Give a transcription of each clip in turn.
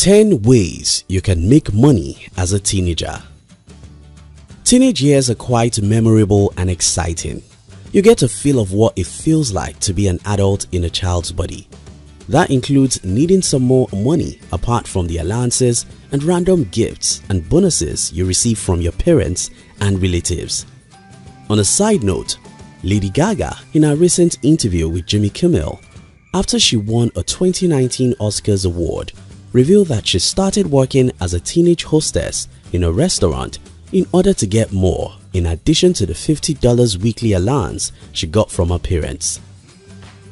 10 ways you can make money as a teenager. Teenage years are quite memorable and exciting. You get a feel of what it feels like to be an adult in a child's body. That includes needing some more money apart from the allowances and random gifts and bonuses you receive from your parents and relatives. On a side note, Lady Gaga in a recent interview with Jimmy Kimmel after she won a 2019 Oscars award revealed that she started working as a teenage hostess in a restaurant in order to get more in addition to the $50 weekly allowance she got from her parents.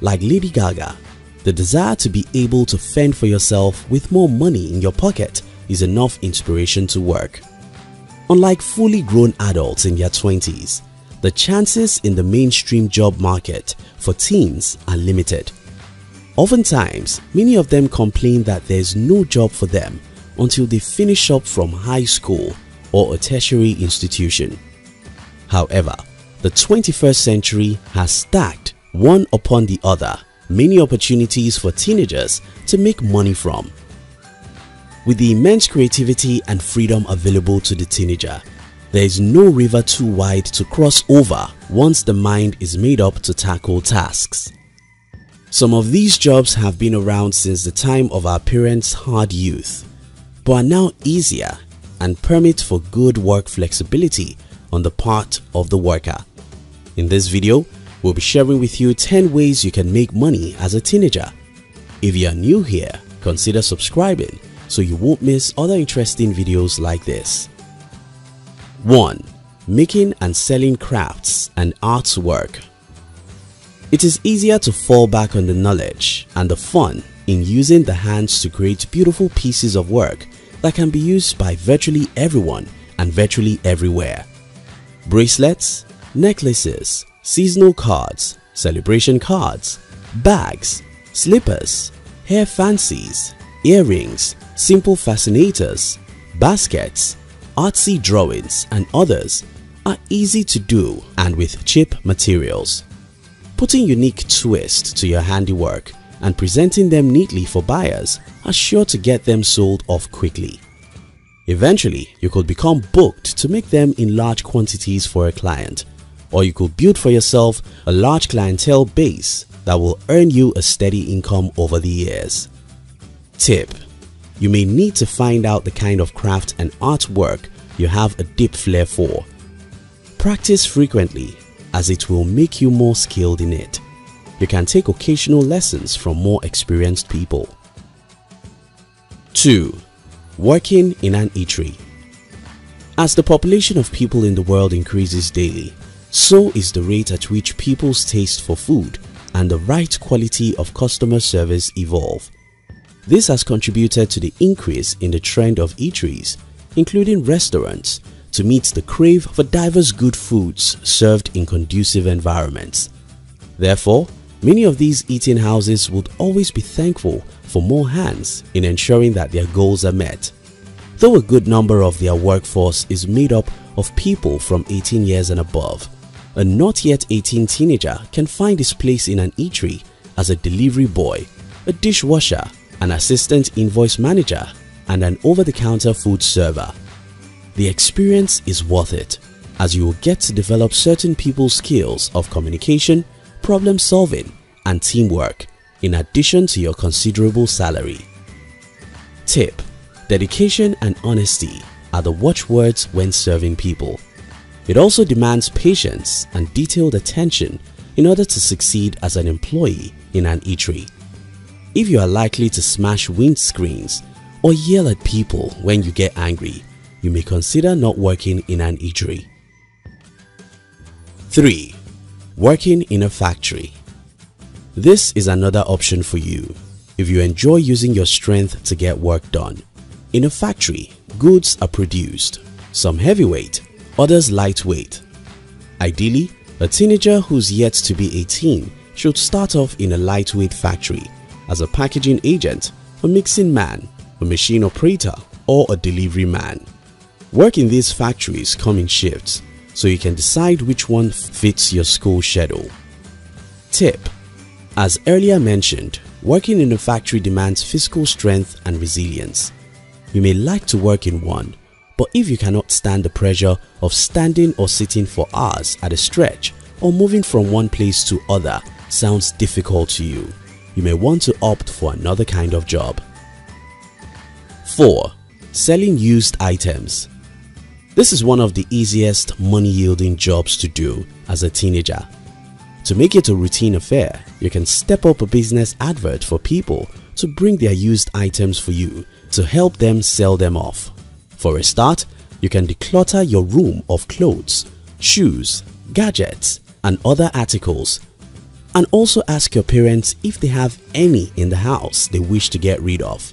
Like Lady Gaga, the desire to be able to fend for yourself with more money in your pocket is enough inspiration to work. Unlike fully grown adults in their 20s, the chances in the mainstream job market for teens are limited. Oftentimes, many of them complain that there is no job for them until they finish up from high school or a tertiary institution. However, the 21st century has stacked one upon the other many opportunities for teenagers to make money from. With the immense creativity and freedom available to the teenager, there is no river too wide to cross over once the mind is made up to tackle tasks. Some of these jobs have been around since the time of our parents' hard youth, but are now easier and permit for good work flexibility on the part of the worker. In this video, we'll be sharing with you 10 ways you can make money as a teenager. If you are new here, consider subscribing so you won't miss other interesting videos like this. 1. Making and selling crafts and artwork it is easier to fall back on the knowledge and the fun in using the hands to create beautiful pieces of work that can be used by virtually everyone and virtually everywhere. Bracelets, necklaces, seasonal cards, celebration cards, bags, slippers, hair fancies, earrings, simple fascinators, baskets, artsy drawings and others are easy to do and with cheap materials. Putting unique twist to your handiwork and presenting them neatly for buyers are sure to get them sold off quickly. Eventually, you could become booked to make them in large quantities for a client or you could build for yourself a large clientele base that will earn you a steady income over the years. Tip You may need to find out the kind of craft and artwork you have a deep flair for. Practice frequently as it will make you more skilled in it. You can take occasional lessons from more experienced people. 2. Working in an eatery As the population of people in the world increases daily, so is the rate at which people's taste for food and the right quality of customer service evolve. This has contributed to the increase in the trend of eateries, including restaurants, to meet the crave for diverse good foods served in conducive environments. Therefore, many of these eating houses would always be thankful for more hands in ensuring that their goals are met. Though a good number of their workforce is made up of people from 18 years and above, a not yet 18 teenager can find his place in an eatery as a delivery boy, a dishwasher, an assistant invoice manager, and an over-the-counter food server. The experience is worth it as you will get to develop certain people's skills of communication, problem solving and teamwork in addition to your considerable salary. Tip Dedication and honesty are the watchwords when serving people. It also demands patience and detailed attention in order to succeed as an employee in an eatery. If you are likely to smash windscreens or yell at people when you get angry, you may consider not working in an eatery. 3. Working in a factory This is another option for you if you enjoy using your strength to get work done. In a factory, goods are produced, some heavyweight, others lightweight. Ideally, a teenager who's yet to be 18 should start off in a lightweight factory as a packaging agent, a mixing man, a machine operator or a delivery man. Work in these factories come in shifts so you can decide which one fits your school schedule. Tip As earlier mentioned, working in a factory demands physical strength and resilience. You may like to work in one, but if you cannot stand the pressure of standing or sitting for hours at a stretch or moving from one place to other sounds difficult to you, you may want to opt for another kind of job. 4. Selling used items This is one of the easiest money yielding jobs to do as a teenager. To make it a routine affair, you can step up a business advert for people to bring their used items for you to help them sell them off. For a start, you can declutter your room of clothes, shoes, gadgets, and other articles and also ask your parents if they have any in the house they wish to get rid of.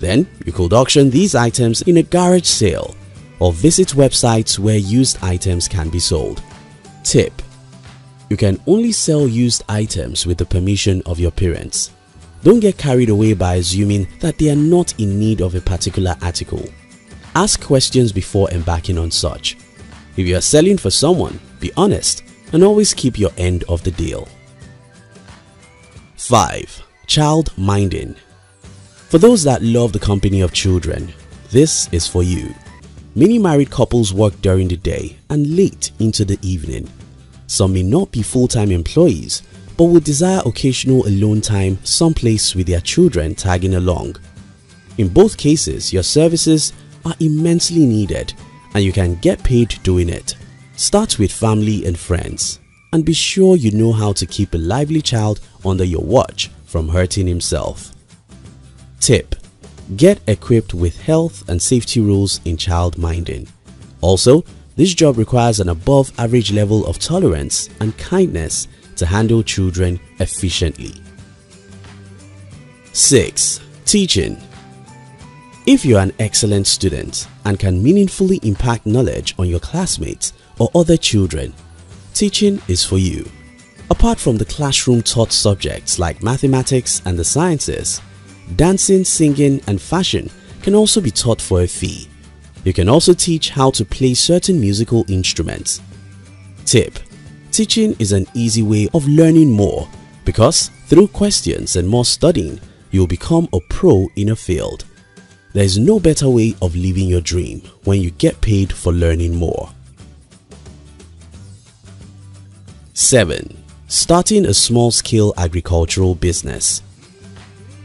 Then you could auction these items in a garage sale or visit websites where used items can be sold. Tip You can only sell used items with the permission of your parents. Don't get carried away by assuming that they are not in need of a particular article. Ask questions before embarking on such. If you are selling for someone, be honest and always keep your end of the deal. 5. Child minding For those that love the company of children, this is for you. Many married couples work during the day and late into the evening. Some may not be full-time employees but would desire occasional alone time someplace with their children tagging along. In both cases, your services are immensely needed and you can get paid doing it. Start with family and friends and be sure you know how to keep a lively child under your watch from hurting himself. Tip Get equipped with health and safety rules in child minding. Also, this job requires an above average level of tolerance and kindness to handle children efficiently. 6. Teaching If you are an excellent student and can meaningfully impact knowledge on your classmates or other children, teaching is for you. Apart from the classroom taught subjects like mathematics and the sciences, dancing, singing and fashion can also be taught for a fee. You can also teach how to play certain musical instruments. Tip Teaching is an easy way of learning more because through questions and more studying, you'll become a pro in a field. There is no better way of living your dream when you get paid for learning more. 7. Starting a small-scale agricultural business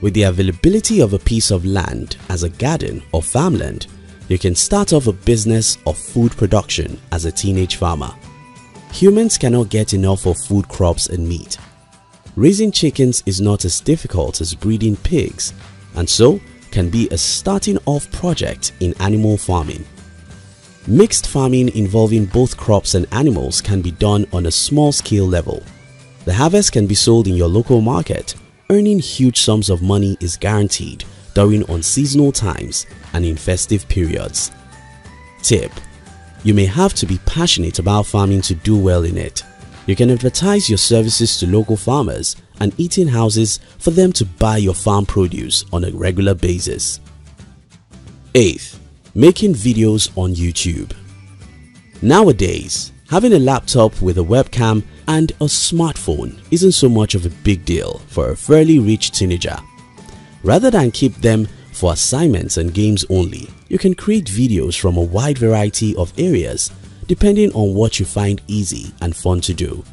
With the availability of a piece of land as a garden or farmland, you can start off a business of food production as a teenage farmer. Humans cannot get enough of food crops and meat. Raising chickens is not as difficult as breeding pigs and so can be a starting off project in animal farming. Mixed farming involving both crops and animals can be done on a small scale level. The harvest can be sold in your local market. Earning huge sums of money is guaranteed during unseasonal times and in festive periods. Tip you may have to be passionate about farming to do well in it. You can advertise your services to local farmers and eating houses for them to buy your farm produce on a regular basis. 8th. Making videos on YouTube Nowadays, having a laptop with a webcam and a smartphone isn't so much of a big deal for a fairly rich teenager. Rather than keep them for assignments and games only, you can create videos from a wide variety of areas depending on what you find easy and fun to do.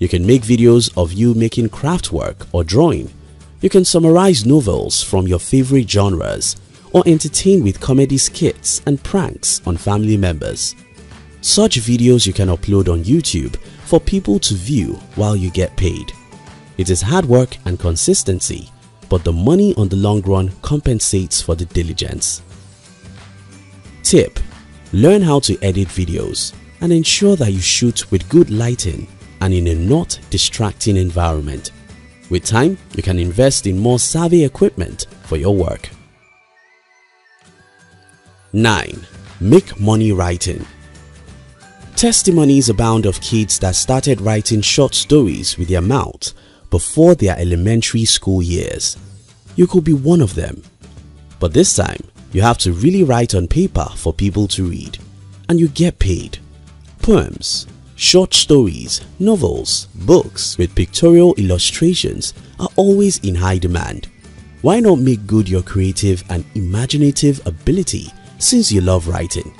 You can make videos of you making craft work or drawing. You can summarize novels from your favorite genres or entertain with comedy skits and pranks on family members. Such videos you can upload on YouTube for people to view while you get paid. It is hard work and consistency, but the money on the long run compensates for the diligence. Tip Learn how to edit videos and ensure that you shoot with good lighting and in a not distracting environment. With time, you can invest in more savvy equipment for your work. 9. Make money writing Testimonies abound of kids that started writing short stories with their mouth before their elementary school years. You could be one of them. But this time, you have to really write on paper for people to read and you get paid. Poems, short stories, novels, books with pictorial illustrations are always in high demand. Why not make good your creative and imaginative ability since you love writing?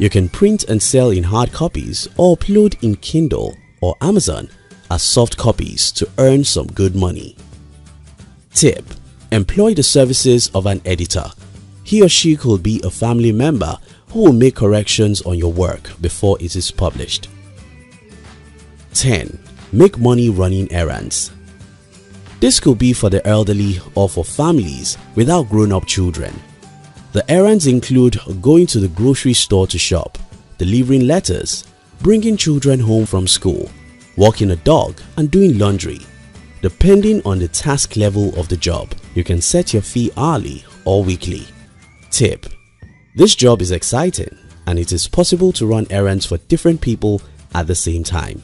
You can print and sell in hard copies or upload in Kindle or Amazon as soft copies to earn some good money. Tip Employ the services of an editor. He or she could be a family member who will make corrections on your work before it is published. 10. Make money running errands. This could be for the elderly or for families without grown-up children. The errands include going to the grocery store to shop, delivering letters, bringing children home from school, walking a dog and doing laundry. Depending on the task level of the job, you can set your fee hourly or weekly. Tip This job is exciting and it is possible to run errands for different people at the same time.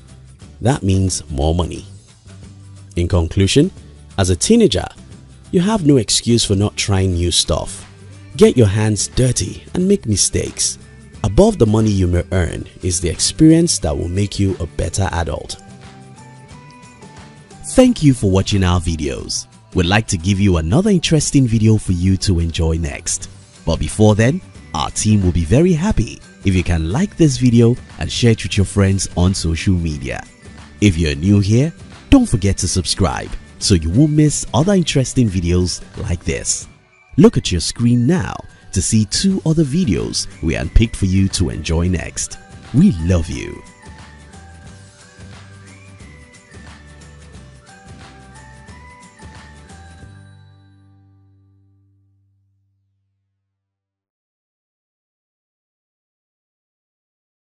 That means more money. In conclusion, as a teenager, you have no excuse for not trying new stuff. Get your hands dirty and make mistakes. Above the money you may earn is the experience that will make you a better adult. Thank you for watching our videos. We'd like to give you another interesting video for you to enjoy next. But before then, our team will be very happy if you can like this video and share it with your friends on social media. If you're new here, don't forget to subscribe so you won't miss other interesting videos like this. Look at your screen now to see two other videos we handpicked for you to enjoy next. We love you.